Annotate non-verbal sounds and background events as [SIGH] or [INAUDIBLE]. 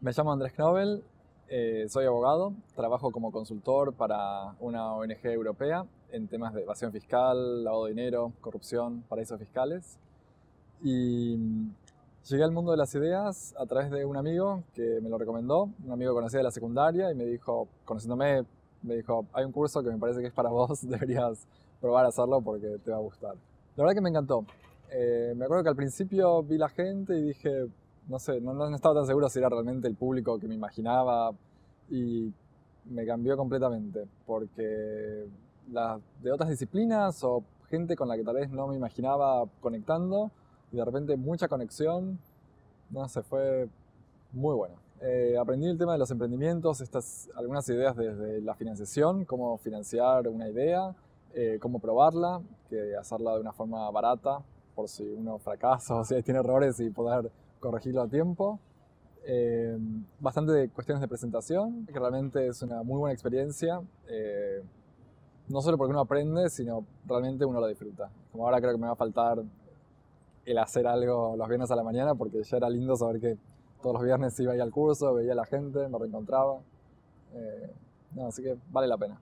Me llamo Andrés Knobel, eh, soy abogado, trabajo como consultor para una ONG europea en temas de evasión fiscal, lavado de dinero, corrupción, paraísos fiscales. Y mm, llegué al mundo de las ideas a través de un amigo que me lo recomendó, un amigo conocido de la secundaria y me dijo, conociéndome, me dijo, hay un curso que me parece que es para [LAUGHS] vos, deberías probar a hacerlo porque te va a gustar. La verdad que me encantó. Eh, me acuerdo que al principio vi la gente y dije, no sé, no, no, estaba tan seguro si era realmente el público que me imaginaba y me cambió completamente porque de otras disciplinas o gente con la que tal vez no me imaginaba conectando y de repente mucha conexión, no sé, fue muy bueno. Eh, aprendí el tema de los emprendimientos, estas, algunas ideas desde la financiación, cómo financiar una idea, eh, cómo probarla, que hacerla de una forma barata por si uno fracasa o si tiene errores y poder corregirlo a tiempo. Eh, bastante de cuestiones de presentación, que realmente es una muy buena experiencia. Eh, no solo porque uno aprende, sino realmente uno lo disfruta. Como ahora creo que me va a faltar el hacer algo los viernes a la mañana, porque ya era lindo saber que todos los viernes iba ahí al curso, veía a la gente, me reencontraba. Eh, no, así que vale la pena.